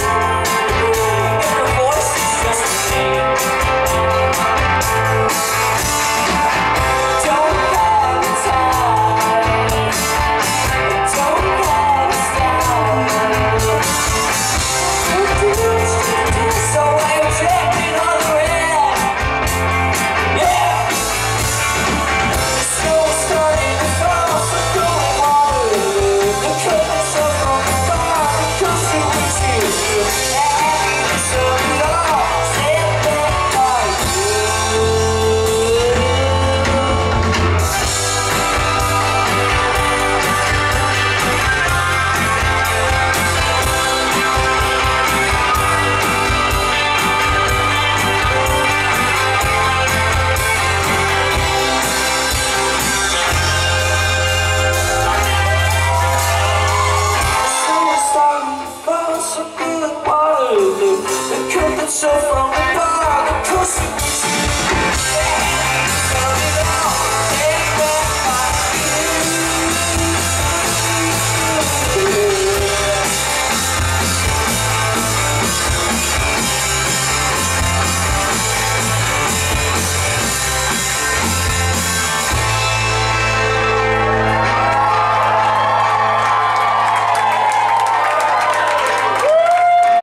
us.